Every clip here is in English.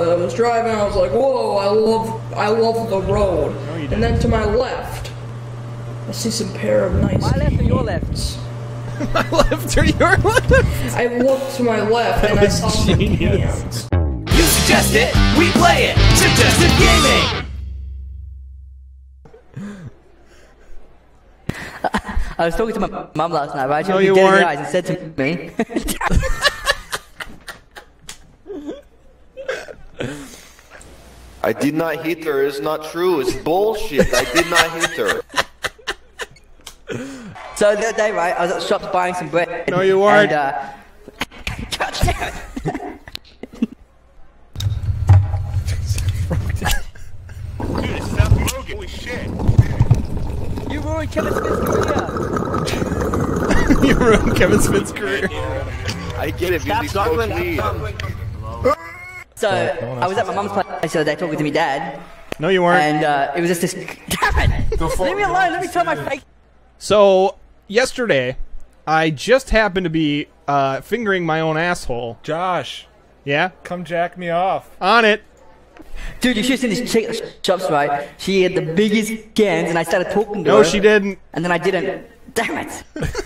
I was driving, I was like, whoa, I love, I love the road. and then to my left, I see some pair of nice My left or your left? My left or your left? I looked to my left and I was saw some genius. hands. You suggest it, we play it. Suggestive gaming. I was talking to my mum last night, right? She No, you me dead weren't. eyes and said to me, I did not hit her. It's not true. It's bullshit. I did not hit her. So the other day, right, I was at the shops buying some bread. No, you weren't. And, uh, God damn it. Holy shit You ruined Kevin Smith's career. you ruined Kevin Smith's career. I get it. Music's so clean. So I was at my mum's place the other day talking to me dad, No, you weren't. and uh, it was just this. Damn it! Leave me alone. Let me turn my face. So yesterday, I just happened to be uh, fingering my own asshole. Josh, Yeah, come jack me off. on it. Dude, you should have seen this chick at shops, right? She had the biggest gans, and I started talking to her. No, she didn't. And then I didn't. Damn it!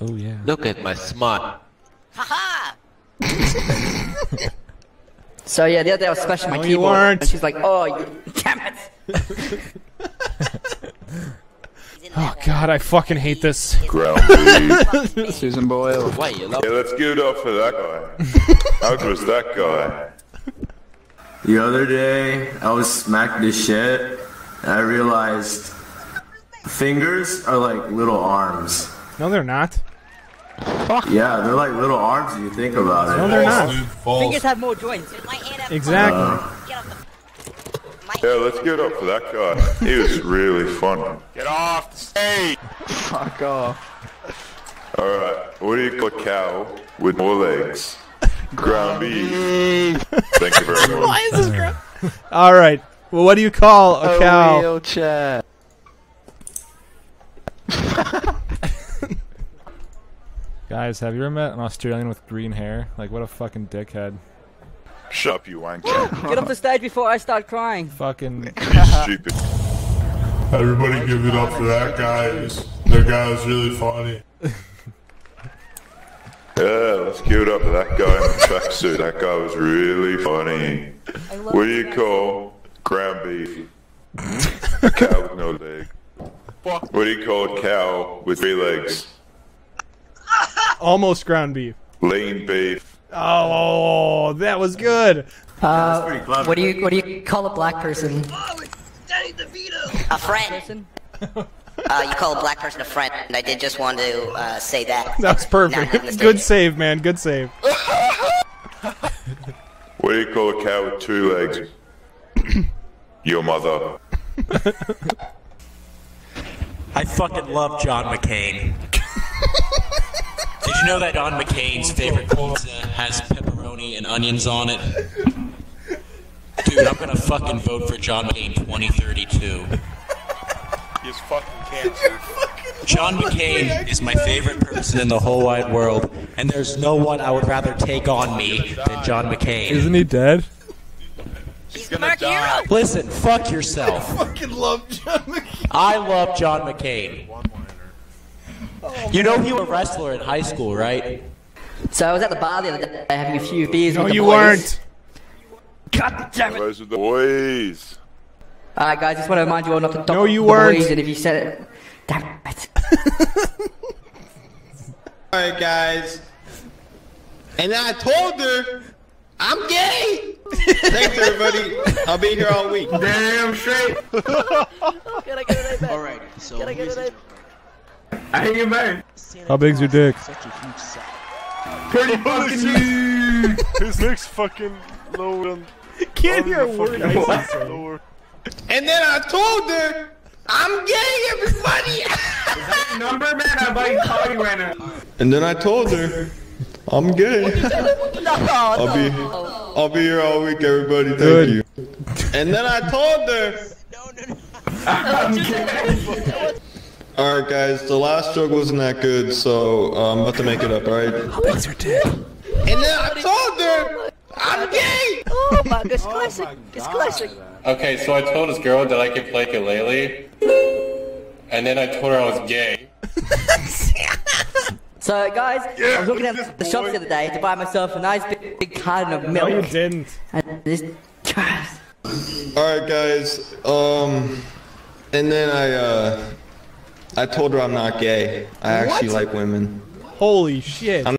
Oh yeah. Look at my smart. So yeah, the other day I was smashing my No, you keyboard, weren't. and she's like, "Oh, you, damn it!" Oh God, I fucking hate this. Susan Boyle. Wait, you love Yeah, let's give it up for that guy. How was that guy? The other day, I was smacked to shit, and I realized fingers are like little arms. No, they're not. Yeah, they're like little arms if you think about it. No, they're not. Fingers have more joints. Exactly. Yeah, let's give it up for that guy. He was really funny. Get off the stage! Fuck off. Alright, what do you call a cow with more legs? Ground beef. Thank you very much. Why is this ground? All right. Well, what do you call a cow? A wheelchair. Guys, have you ever met an Australian with green hair? Like, what a fucking dickhead. Shut up, you wanker. Get off the stage before I start crying. Fucking. Stupid. Everybody give it up for that guy. That guy was really funny. Yeah, let's give it up for that guy in the tracksuit. That guy was really funny. What do you call ground beef? A cow with no leg. What do you call a cow with three legs? Almost ground beef. Lean beef. Oh, that was good. Uh, what do you what do you call a black person? A friend. Uh, you call a black person a friend, and I did just want to uh, say that. That was Now, now in the perfect. Good save, man. Good save. What do you call a cow with two legs? Your mother. I fucking love John McCain. Did you know that John McCain's favorite pizza has pepperoni and onions on it? Dude, I'm gonna fucking vote for John McCain 2032. He's fucking cancer. John McCain is my favorite person in the whole wide world, and there's no one I would rather take on me than John McCain. Isn't he dead? He's the American hero. Listen, fuck yourself. fucking love John McCain. I love John McCain. You know he was a wrestler in high school, right? So I was at the bar the other day having a few beers No, with the you weren't. God damn it! Those are the boys. Alright, guys, just want to remind you all not to talk No, you the weren't. boys, and if you said it, damn it. Alright, guys. And then I told her, I'm gay! Thanks, everybody. I'll be here all week. Damn straight. Can I get an amen? Alright, so Can I get an amen? I ain't back. How big's your dick? Pretty oh, fucking huge. His neck's fucking lower than Can't hear a word. I say. And then I told her, I'm gay, everybody. number, man? I'm about to call you right now. And then I told her, I'm gay. I'll be, I'll be here all week, everybody. Thank Good. you. And then I told her, I'm gay. All right, guys. The last joke wasn't that good, so uh, I'm about to make it up. All right. How big's your dick? And then I told her, I'm gay. Oh my god, it's classic. It's classic. Okay, so I told this girl that I could play ukulele, and then I told her I was gay. So, guys, I was looking at the shops the other day to buy myself a nice big, big carton of milk. No, you didn't. And this, Alright guys, um and then I uh I told her I'm not gay. I actually What? like women. Holy shit. I'm